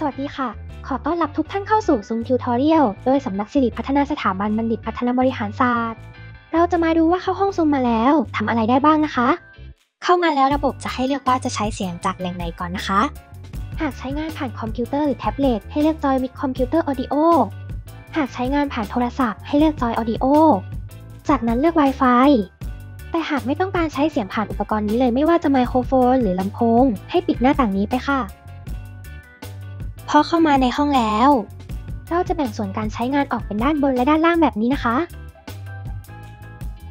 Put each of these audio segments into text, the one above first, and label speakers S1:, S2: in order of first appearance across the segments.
S1: สวัสดีค่ะ ขอต้อนรับทุกท่านเข้าสู่ Zoom Tutorial โดยสำนักสิริพัฒนาสถาบันบัณฑิตพัฒนาบริหารศาสตร์ เราจะมาดูว่าเข้าห้องซูมมาแล้วทำอะไรได้บ้างนะคะ เข้ามาแล้วระบบจะให้เลือกว่าจะใช้เสียงจากแหล่งไหนก่อนนะคะ หากใช้งานผ่านคอมพิวเตอร์หรือแท็บเล็ตให้เลือก Join with Computer Audio หากใช้งานผ่านโทรศัพท์ให้เลือกจอยออดิโอ จากนั้นเลือก Wi-Fi แต่หากไม่ต้องการใช้เสียงผ่านอุปกรณ์นี้เลยไม่ว่าจะไมโครโฟน หรือลำโพง ให้ปิดหน้าต่างนี้ไปค่ะ พอเข้ามาในห้องแล้ว เราจะแบ่งส่วนการใช้งานออกเป็นด้านบนและด้านล่างแบบนี้นะคะ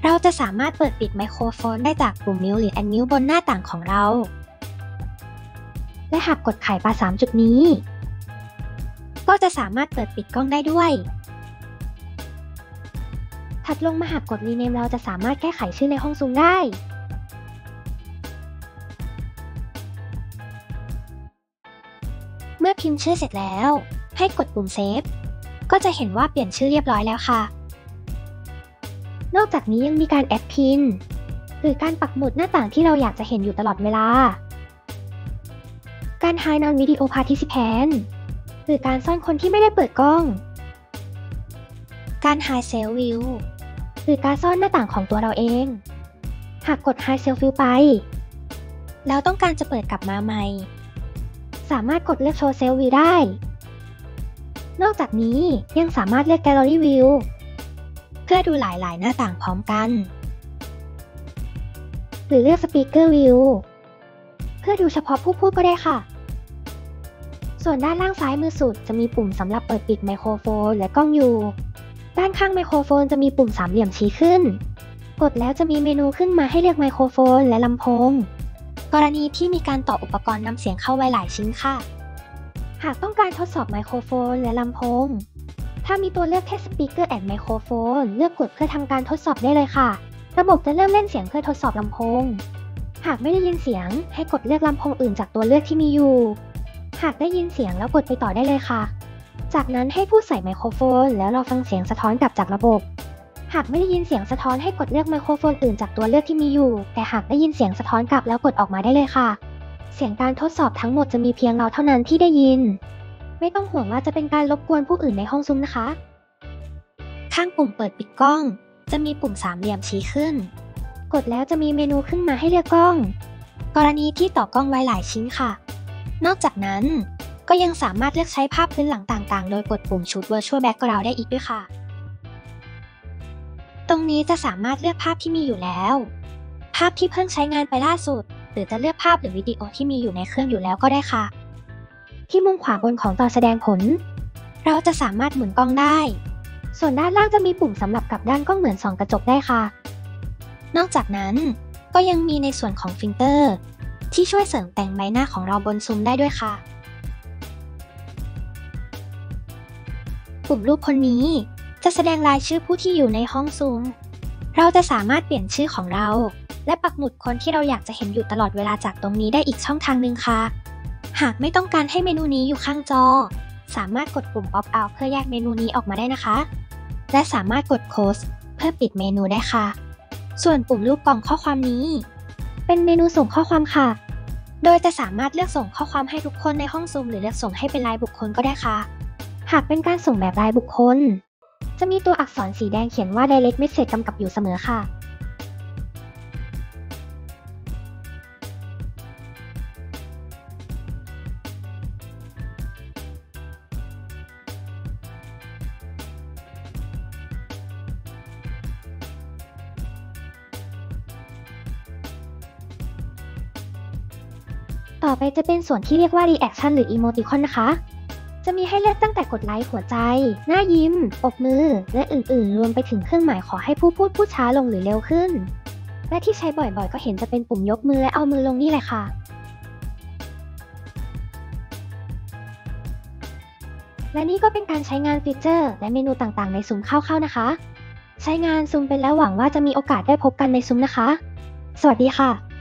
S1: เราจะสามารถเปิดปิดไมโครโฟนได้จากปุ่มมิวหรือแอนมิวบนหน้าต่างของเรา และหากกดไขปลา3จุดนี้ ก็จะสามารถเปิดปิดกล้องได้ด้วย ถัดลงมาหากกดรีเนมเราจะสามารถแก้ไขชื่อในห้องซูมได้ พิมพ์ชื่อเสร็จแล้ว ให้กดปุ่ม Save ก็จะเห็นว่าเปลี่ยนชื่อเรียบร้อยแล้วค่ะ นอกจากนี้ยังมีการ Add Pin หรือการปักหมุดหน้าต่างที่เราอยากจะเห็นอยู่ตลอดเวลา การ Hide Non Video Participant หรือการซ่อนคนที่ไม่ได้เปิดกล้อง การ Hide Self View หรือการซ่อนหน้าต่างของตัวเราเอง หากกด Hide Self View ไป แล้วต้องการจะเปิดกลับมาใหม่ สามารถกดเลือก Show Self View ได้ นอกจากนี้ยังสามารถเลือก Gallery View เพื่อดูหลายๆ หน้าต่างพร้อมกัน หรือเลือก Speaker View เพื่อดูเฉพาะผู้พูดก็ได้ค่ะ ส่วนด้านล่างซ้ายมือสุดจะมีปุ่มสำหรับเปิดปิดไมโครโฟนและกล้องอยู่ ด้านข้างไมโครโฟนจะมีปุ่มสามเหลี่ยมชี้ขึ้น กดแล้วจะมีเมนูขึ้นมาให้เลือกไมโครโฟนและลำโพง กรณีที่มีการต่ออุปกรณ์นำเสียงเข้าไว้หลายชิ้นค่ะ หากต้องการทดสอบไมโครโฟนและลำโพง ถ้ามีตัวเลือกแค่ Speaker and Microphone เลือกกดเพื่อทำการทดสอบได้เลยค่ะ ระบบจะเริ่มเล่นเสียงเพื่อทดสอบลำโพง หากไม่ได้ยินเสียง ให้กดเลือกลำโพงอื่นจากตัวเลือกที่มีอยู่ หากได้ยินเสียงแล้วกดไปต่อได้เลยค่ะ จากนั้นให้พูดใส่ไมโครโฟน แล้วรอฟังเสียงสะท้อนกลับจากระบบ หากไม่ได้ยินเสียงสะท้อนให้กดเลือกไมโครโฟนอื่นจากตัวเลือกที่มีอยู่ แต่หากได้ยินเสียงสะท้อนกลับแล้วกดออกมาได้เลยค่ะ เสียงการทดสอบทั้งหมดจะมีเพียงเราเท่านั้นที่ได้ยิน ไม่ต้องห่วงว่าจะเป็นการรบกวนผู้อื่นในห้องซุ้มนะคะ ข้างปุ่มเปิดปิดกล้อง จะมีปุ่มสามเหลี่ยมชี้ขึ้น กดแล้วจะมีเมนูขึ้นมาให้เลือกกล้อง กรณีที่ต่อกล้องไว้หลายชิ้นค่ะ นอกจากนั้นก็ยังสามารถเลือกใช้ภาพพื้นหลังต่างๆ โดยกดปุ่มชุด Virtual Background ได้อีกด้วยค่ะ ตรงนี้จะสามารถเลือกภาพที่มีอยู่แล้ว ภาพที่เพิ่งใช้งานไปล่าสุด หรือจะเลือกภาพหรือวิดีโอที่มีอยู่ในเครื่องอยู่แล้วก็ได้ค่ะ ที่มุมขวาบนของจอแสดงผล เราจะสามารถหมุนกล้องได้ ส่วนด้านล่างจะมีปุ่มสำหรับกลับด้านกล้องเหมือนส่องกระจกได้ค่ะ นอกจากนั้นก็ยังมีในส่วนของฟิลเตอร์ ที่ช่วยเสริมแต่งใบหน้าของเราบนซูมได้ด้วยค่ะ ปุ่มรูปคนนี้ จะแสดงรายชื่อผู้ที่อยู่ในห้องซูม เราจะสามารถเปลี่ยนชื่อของเรา และปักหมุดคนที่เราอยากจะเห็นอยู่ตลอดเวลาจากตรงนี้ได้อีกช่องทางหนึ่งค่ะ หากไม่ต้องการให้เมนูนี้อยู่ข้างจอ สามารถกดปุ่ม Pop out เพื่อแยกเมนูนี้ออกมาได้นะคะ และสามารถกด Close เพื่อปิดเมนูได้ค่ะ ส่วนปุ่มรูปกล่องข้อความนี้ เป็นเมนูส่งข้อความค่ะ โดยจะสามารถเลือกส่งข้อความให้ทุกคนในห้องซูมหรือเลือกส่งให้เป็นรายบุคคลก็ได้ค่ะ หากเป็นการส่งแบบรายบุคคล จะมีตัวอักษรสีแดงเขียนว่า direct message กำกับอยู่เสมอค่ะ ต่อไปจะเป็นส่วนที่เรียกว่า reaction หรือ emoticon นะคะ จะมีให้เลือกตั้งแต่กดไลค์หัวใจ หน้ายิ้ม ปกมือ และอื่นๆ รวมไปถึงเครื่องหมายขอให้ผู้พูดพูดช้าลงหรือเร็วขึ้น และที่ใช้บ่อยๆ ก็เห็นจะเป็นปุ่มยกมือและเอามือลงนี่แหละค่ะและนี่ก็เป็นการใช้งานฟีเจอร์ และเมนูต่างๆ ในซุ้มคร่าวๆนะคะ ใช้งานซูมไปแล้วหวังว่าจะมีโอกาสได้พบกันในซุ้มนะคะ สวัสดีค่ะ